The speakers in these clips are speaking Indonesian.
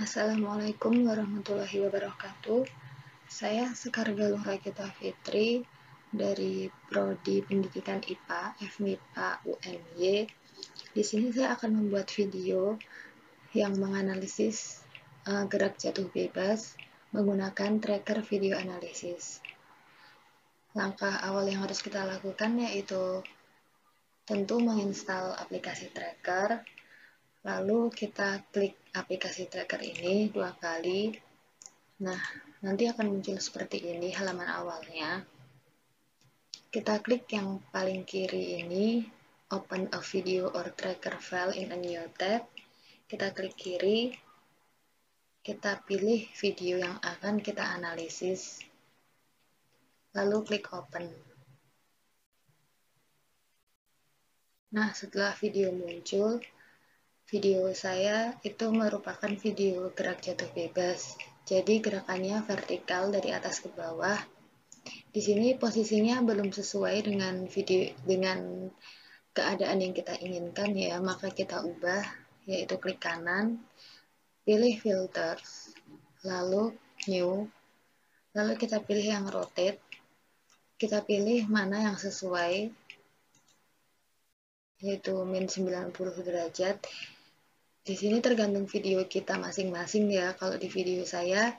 Assalamualaikum warahmatullahi wabarakatuh. Saya Sekar Galung Rakita Fitri dari Prodi Pendidikan IPA FMIPA UNY. Di sini saya akan membuat video yang menganalisis uh, gerak jatuh bebas menggunakan tracker video analisis. Langkah awal yang harus kita lakukan yaitu tentu menginstal aplikasi tracker Lalu kita klik aplikasi tracker ini dua kali. Nah, nanti akan muncul seperti ini halaman awalnya. Kita klik yang paling kiri ini, open a video or tracker file in a new tab. Kita klik kiri, kita pilih video yang akan kita analisis. Lalu klik open. Nah, setelah video muncul, Video saya itu merupakan video gerak jatuh bebas. Jadi gerakannya vertikal dari atas ke bawah. Di sini posisinya belum sesuai dengan video dengan keadaan yang kita inginkan ya, maka kita ubah yaitu klik kanan, pilih filters, lalu new, lalu kita pilih yang rotate, kita pilih mana yang sesuai yaitu min 90 derajat di sini tergantung video kita masing-masing ya. Kalau di video saya,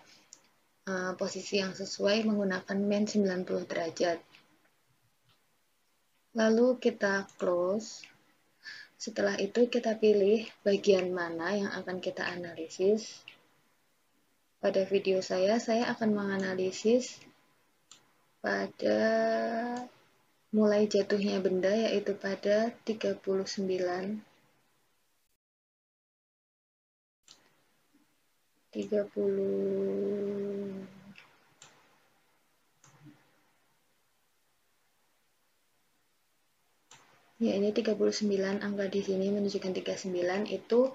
uh, posisi yang sesuai menggunakan main 90 derajat. Lalu kita close. Setelah itu kita pilih bagian mana yang akan kita analisis. Pada video saya, saya akan menganalisis pada mulai jatuhnya benda yaitu pada 39 30 Ya, ini 39 angka di sini menunjukkan 39 itu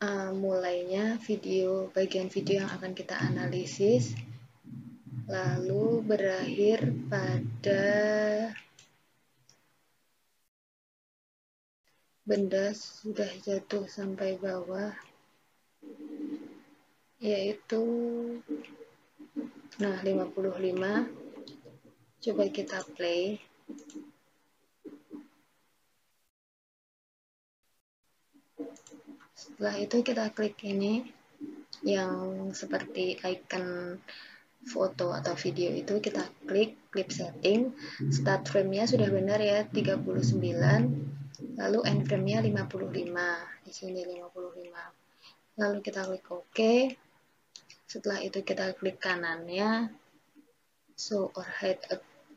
uh, mulainya video bagian video yang akan kita analisis. Lalu berakhir pada benda sudah jatuh sampai bawah yaitu nah 55 coba kita play. Setelah itu kita klik ini yang seperti icon foto atau video itu kita klik clip setting. Start frame-nya sudah benar ya 39 lalu end frame-nya 55 di sini 55 lalu kita klik OK setelah itu kita klik kanannya. Show or hide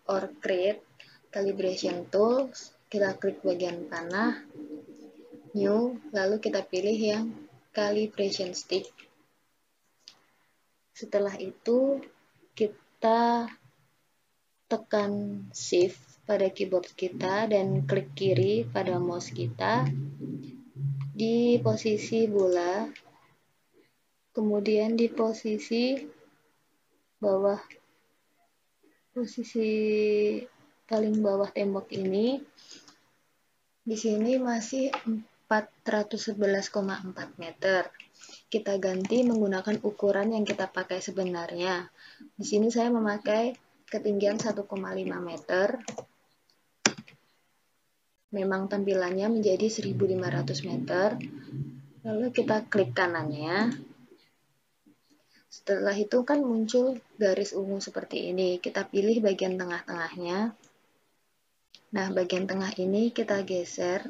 or create calibration tools kita klik bagian panah new. Lalu kita pilih yang calibration stick. Setelah itu kita tekan shift pada keyboard kita dan klik kiri pada mouse kita. Di posisi bola kemudian di posisi bawah posisi paling bawah tembok ini di sini masih 411,4 meter. Kita ganti menggunakan ukuran yang kita pakai sebenarnya. Di sini saya memakai ketinggian 1,5 meter. Memang tampilannya menjadi 1500 meter. Lalu kita klik kanannya setelah itu kan muncul garis ungu seperti ini. Kita pilih bagian tengah-tengahnya. Nah, bagian tengah ini kita geser.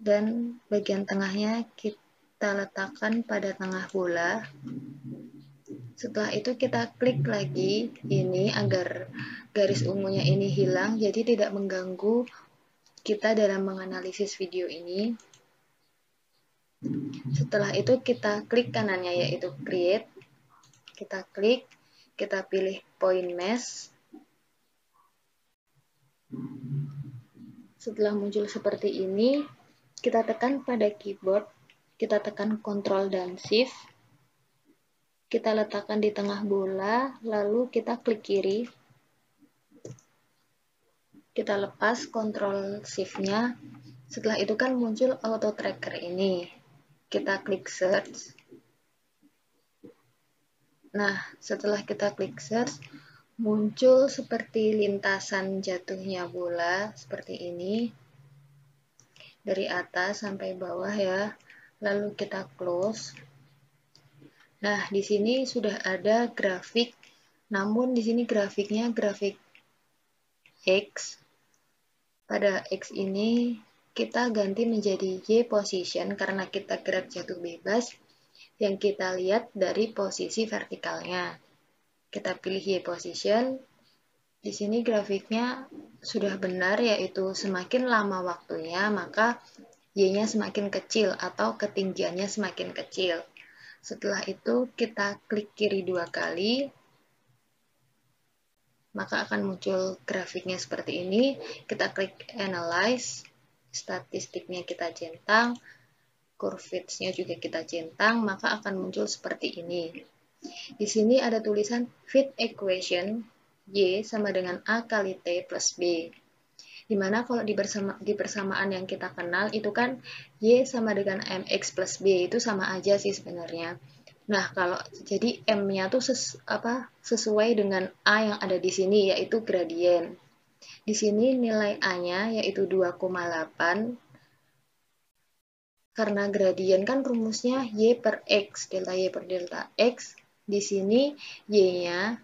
Dan bagian tengahnya kita letakkan pada tengah bola. Setelah itu kita klik lagi ini agar garis ungunya ini hilang. Jadi tidak mengganggu kita dalam menganalisis video ini. Setelah itu kita klik kanannya yaitu create. Kita klik, kita pilih point mesh. Setelah muncul seperti ini, kita tekan pada keyboard, kita tekan Ctrl dan Shift. Kita letakkan di tengah bola, lalu kita klik kiri. Kita lepas Ctrl Shift-nya. Setelah itu kan muncul auto tracker ini kita klik search. Nah, setelah kita klik search, muncul seperti lintasan jatuhnya bola seperti ini. Dari atas sampai bawah ya. Lalu kita close. Nah di sini sudah ada grafik. Namun di sini grafiknya grafik X. Pada X ini kita ganti menjadi Y position karena kita gerak jatuh bebas yang kita lihat dari posisi vertikalnya. Kita pilih Y position. Di sini grafiknya sudah benar yaitu semakin lama waktunya maka Y-nya semakin kecil atau ketinggiannya semakin kecil. Setelah itu kita klik kiri dua kali maka akan muncul grafiknya seperti ini. Kita klik Analyze, statistiknya kita centang, curvature-nya juga kita centang, maka akan muncul seperti ini. Di sini ada tulisan fit equation Y sama dengan A kali T plus B. Di mana kalau di, bersama, di persamaan yang kita kenal itu kan Y sama dengan MX plus B itu sama aja sih sebenarnya. Nah, kalau jadi M-nya tuh ses, apa, sesuai dengan A yang ada di sini, yaitu gradien. Di sini nilai A-nya yaitu 2,8. Karena gradien kan rumusnya Y per X, delta Y per delta X. Di sini Y-nya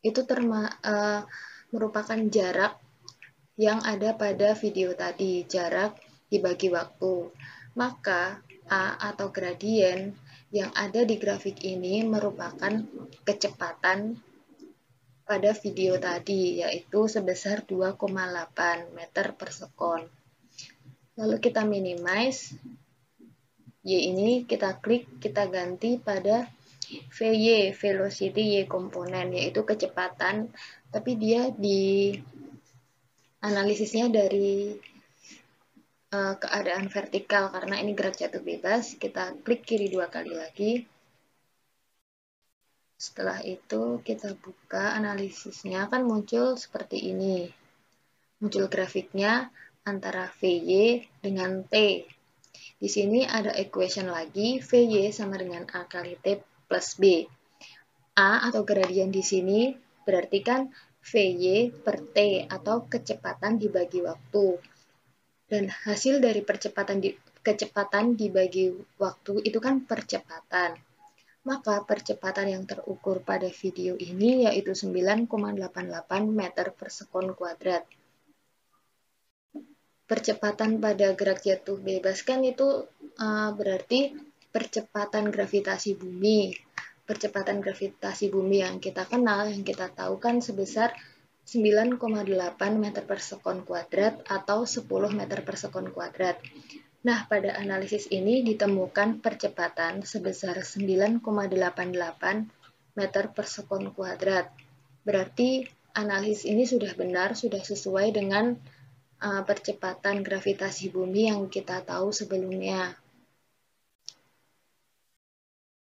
itu terma, uh, merupakan jarak yang ada pada video tadi, jarak dibagi waktu. Maka A atau gradien yang ada di grafik ini merupakan kecepatan pada video tadi, yaitu sebesar 2,8 meter per sekon. Lalu kita minimize, Y ini kita klik, kita ganti pada VY, velocity Y komponen, yaitu kecepatan, tapi dia di analisisnya dari uh, keadaan vertikal karena ini gerak jatuh bebas. Kita klik kiri dua kali lagi. Setelah itu kita buka analisisnya akan muncul seperti ini. Muncul grafiknya antara VY dengan T. Di sini ada equation lagi, VY sama dengan A kali T plus B. A atau gradien di sini berarti kan VY per T atau kecepatan dibagi waktu dan hasil dari percepatan di, kecepatan dibagi waktu itu kan percepatan. Maka percepatan yang terukur pada video ini yaitu 9,88 meter per sekon kuadrat. Percepatan pada gerak jatuh bebas kan itu uh, berarti percepatan gravitasi bumi. Percepatan gravitasi bumi yang kita kenal, yang kita tahu kan sebesar 9,8 meter per sekon kuadrat atau 10 meter per sekon kuadrat. Nah, pada analisis ini ditemukan percepatan sebesar 9,88 meter per sekon kuadrat. Berarti analisis ini sudah benar, sudah sesuai dengan uh, percepatan gravitasi bumi yang kita tahu sebelumnya.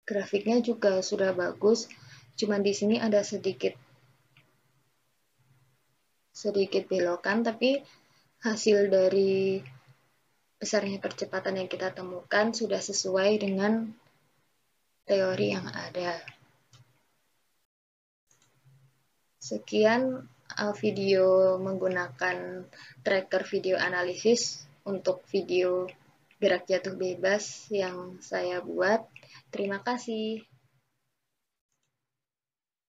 Grafiknya juga sudah bagus, cuma di sini ada sedikit sedikit belokan, tapi hasil dari besarnya percepatan yang kita temukan sudah sesuai dengan teori yang ada. Sekian uh, video menggunakan tracker video analisis untuk video gerak jatuh bebas yang saya buat. Terima kasih.